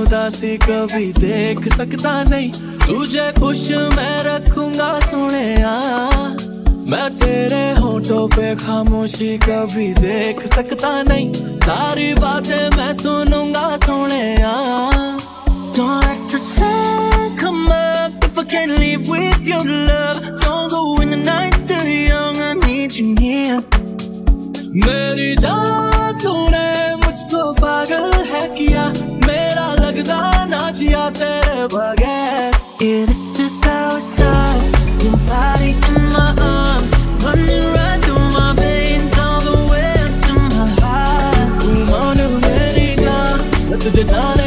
उदासी कभी देख सकता नहीं तुझे खुश मैं रखूँगा सोने मैं तेरे होठों पे खामोशी कभी देख सकता नहीं सारी बातें मैं सुनूँगा सोने Don't let the sun come up if I can't live with your love. Don't go when the night's still young. I need you near. मेरी जान जिया तेरे बगैर Yeah, this is how it starts. Your body in my arms, running right through my veins, all the way to my heart. तू मान मेरी जान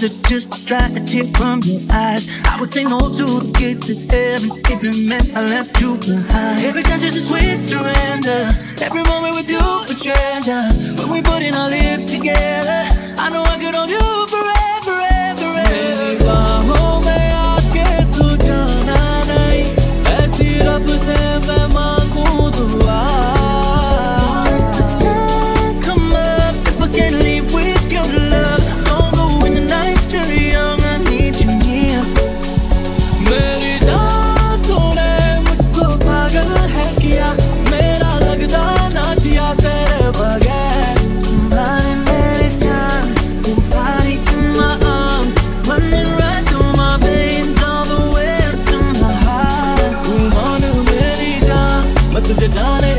desert, just to dry a tear from your eyes. I would say no to the gates of heaven if it meant I left you behind. Every conscious is sweet surrender. Every moment with you a treasure. When we put in our lips जाने